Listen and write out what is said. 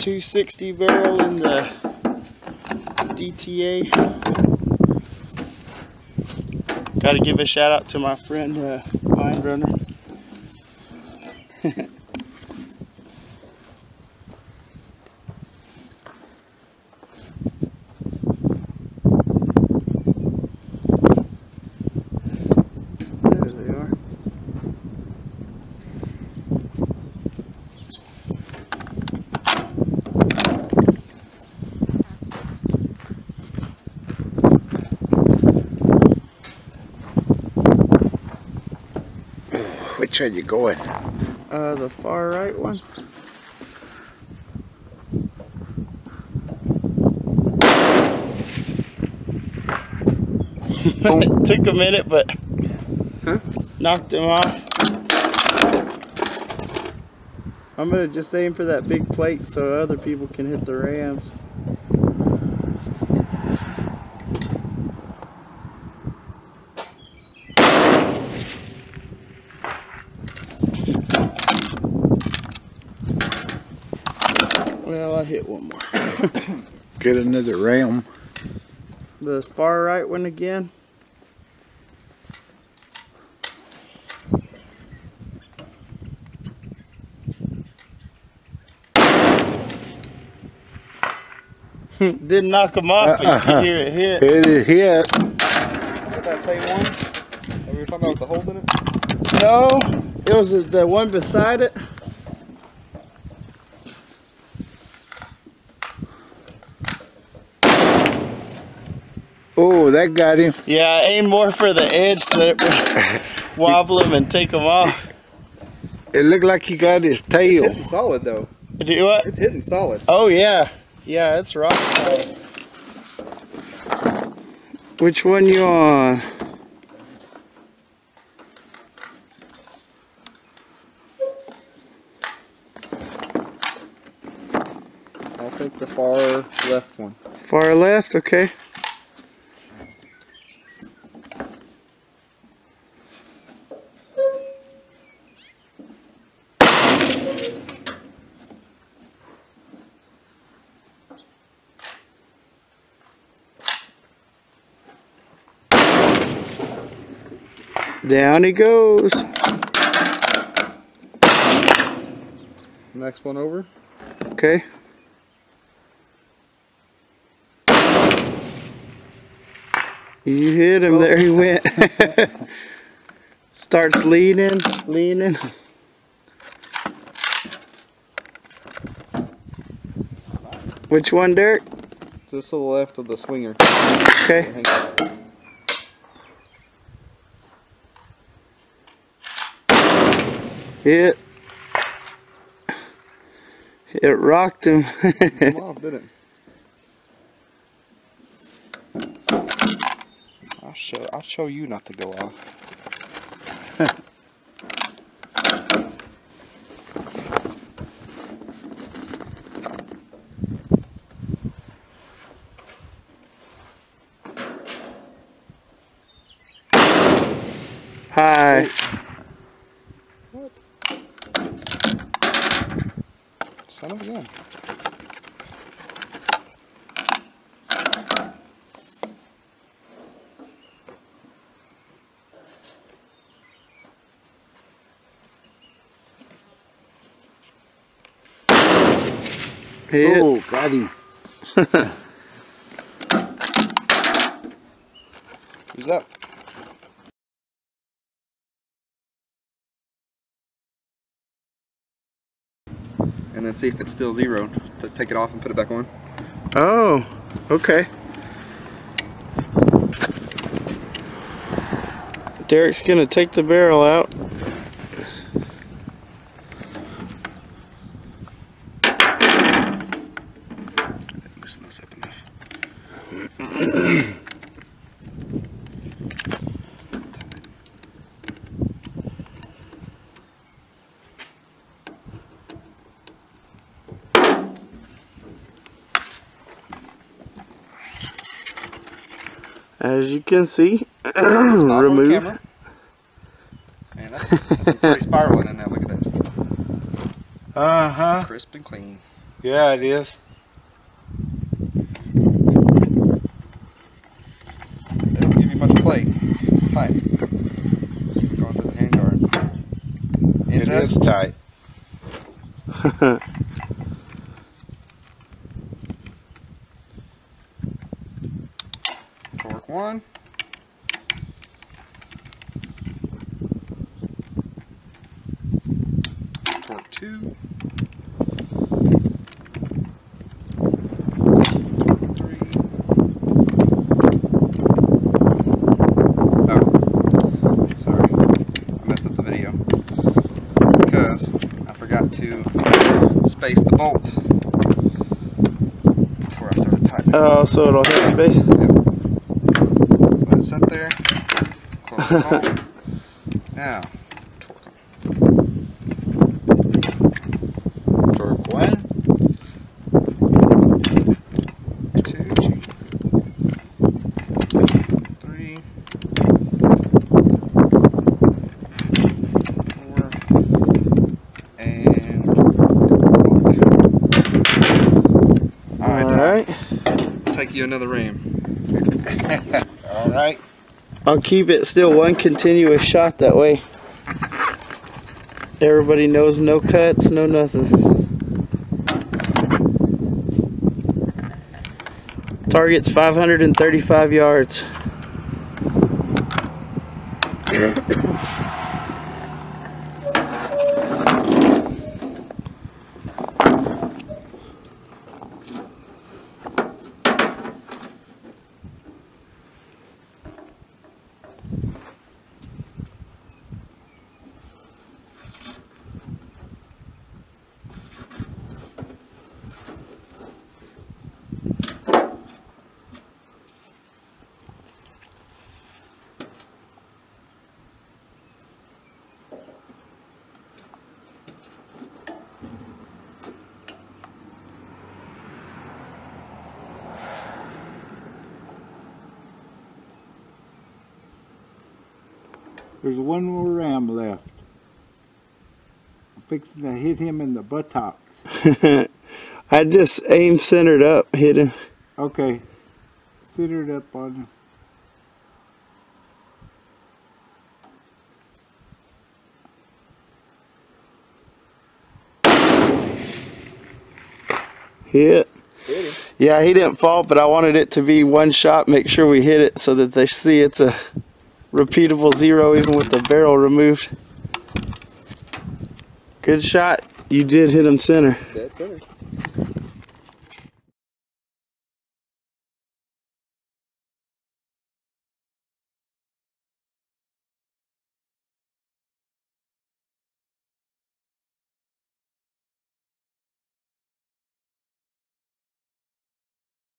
260 barrel in the DTA. Got to give a shout out to my friend uh, Mind Runner. there they are. Which way you going? Uh, the far right one. it took a minute, but knocked him off. I'm gonna just aim for that big plate so other people can hit the rams. Well, I hit one more. Get another ram. The far right one again. Didn't knock him off, but you could hear it hit. It is hit. Is that that same one that we were talking about the holes in it? No, it was the- the one beside it. Oh, that got him. Yeah, aim more for the edge so it wobble him and take him off. It looked like he got his tail. Hitting solid though. Do what? It's hitting solid. Oh yeah, yeah, it's rock solid. Which one you on? I'll take the far left one. Far left, okay. Down he goes. Next one over. Okay. You hit him. There he went. Starts leaning, leaning. Which one, Derek? Just to the left of the swinger. Okay. Hit. It rocked him. Come off, did it? I'll show. I'll show you not to go off. Hi. Son of a gun. Hit. Oh, got him. Who's up? And then see if it's still zero. Let's take it off and put it back on. Oh, okay. Derek's gonna take the barrel out. Loosen this up enough. As you can see, remove. Man, that's, that's some pretty spiraling in there. Look at that. Uh huh. Crisp and clean. Yeah, it is. They don't give you much play. It's tight. Going through the handguard. It is tight. Torque one. Torque two. Torque three. Oh, sorry. I messed up the video. Because I forgot to space the bolt before I started tightening. Oh, so it'll headspace. Let it sit there. Close the bolt. Now, torque 'em. Torque one. Alright. take you another ram. All right. I'll keep it still one continuous shot that way. Everybody knows no cuts, no nothing. Target's 535 yards. There's one more ram left. I'm fixing to hit him in the buttocks. I just aim centered up, hit him. Okay. Centered up on him. Hit. Yeah, he didn't fall, but I wanted it to be one shot. Make sure we hit it so that they see it's a repeatable zero, even with the barrel removed. Good shot. You did hit him center. Dead center.